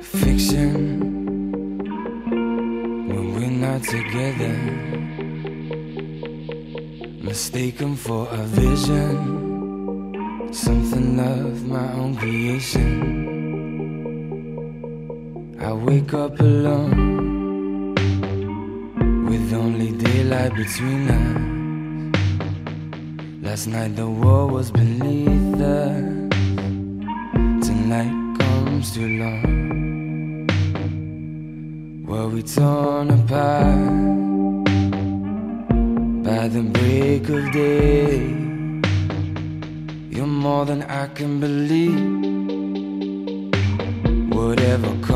fiction when we're not together. Mistaken for a vision, something of my own creation. I wake up alone with only daylight between us. Last night the wall was beneath us. Tonight comes too long. Were we torn apart by the break of day? You're more than I can believe. Whatever come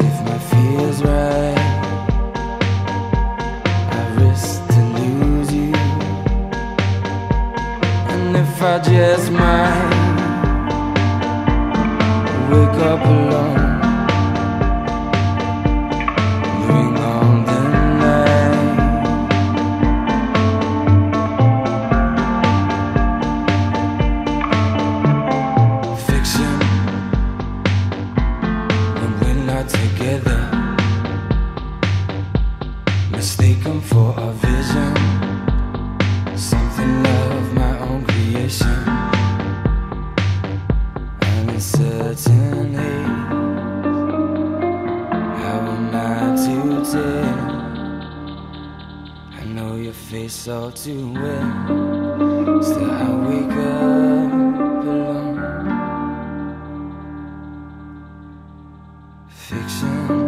if my fear's right, I risk to lose you. And if I just might wake up alone, mistaken for a vision, something of my own creation. Uncertainty. How am I to tell? I know your face all too well. Still, I wake up alone. Fiction.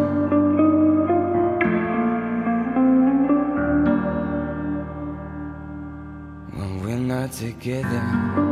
When we're not together.